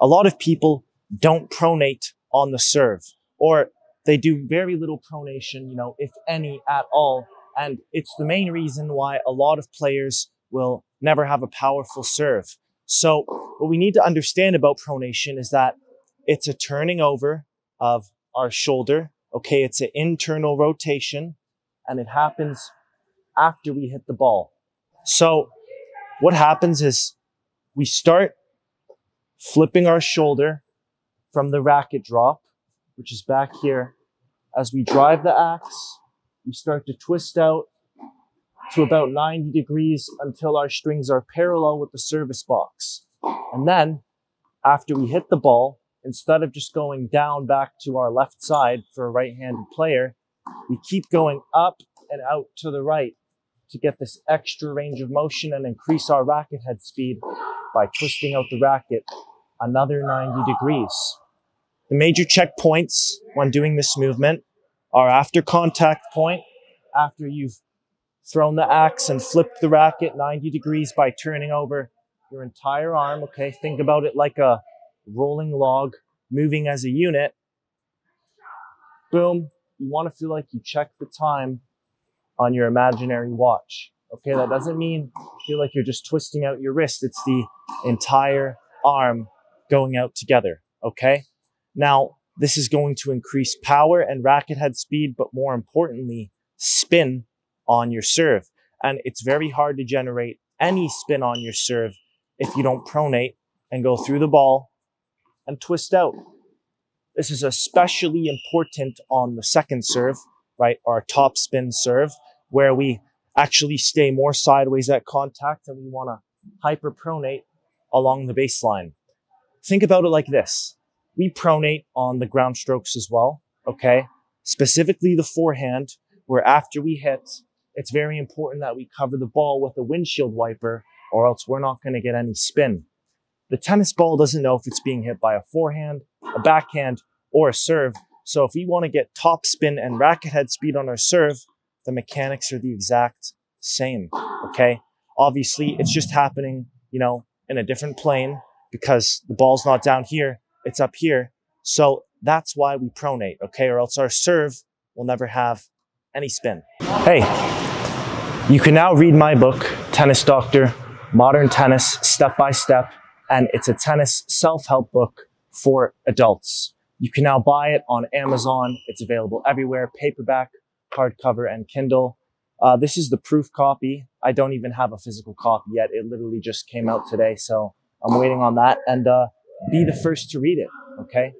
a lot of people don't pronate on the serve or they do very little pronation, you know, if any at all. And it's the main reason why a lot of players will never have a powerful serve. So what we need to understand about pronation is that it's a turning over of our shoulder. Okay. It's an internal rotation and it happens after we hit the ball. So what happens is we start flipping our shoulder from the racket drop, which is back here. As we drive the axe, we start to twist out to about 90 degrees until our strings are parallel with the service box. And then after we hit the ball, instead of just going down back to our left side for a right-handed player, we keep going up and out to the right to get this extra range of motion and increase our racket head speed by twisting out the racket another 90 degrees. The major checkpoints when doing this movement are after contact point, after you've thrown the axe and flipped the racket 90 degrees by turning over your entire arm. Okay. Think about it like a rolling log moving as a unit. Boom. You want to feel like you check the time on your imaginary watch. Okay. That doesn't mean feel like you're just twisting out your wrist. It's the entire arm going out together. Okay. Now, this is going to increase power and racket head speed, but more importantly, spin on your serve. And it's very hard to generate any spin on your serve if you don't pronate and go through the ball and twist out. This is especially important on the second serve, right? Our top spin serve, where we actually stay more sideways at contact and we want to hyperpronate along the baseline. Think about it like this. We pronate on the ground strokes as well. Okay. Specifically the forehand, where after we hit, it's very important that we cover the ball with a windshield wiper or else we're not going to get any spin. The tennis ball doesn't know if it's being hit by a forehand, a backhand, or a serve. So if we want to get top spin and racket head speed on our serve, the mechanics are the exact same. Okay. Obviously, it's just happening, you know, in a different plane because the ball's not down here, it's up here. So that's why we pronate, okay? Or else our serve will never have any spin. Hey, you can now read my book, Tennis Doctor, Modern Tennis Step by Step, and it's a tennis self-help book for adults. You can now buy it on Amazon. It's available everywhere, paperback, hardcover, and Kindle. Uh, this is the proof copy. I don't even have a physical copy yet. It literally just came out today. So I'm waiting on that and uh, be the first to read it. Okay.